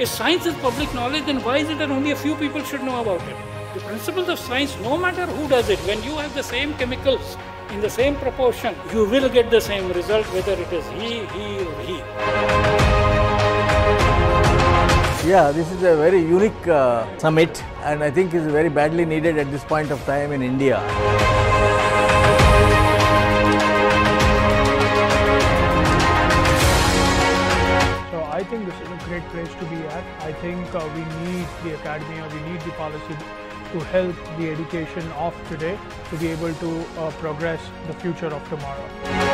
If science is public knowledge, then why is it that only a few people should know about it? The principles of science, no matter who does it, when you have the same chemicals in the same proportion, you will get the same result, whether it is he, he, or he. Yeah, this is a very unique uh, summit and I think is very badly needed at this point of time in India. Think this is a great place to be at. I think uh, we need the academia, we need the policy to help the education of today to be able to uh, progress the future of tomorrow.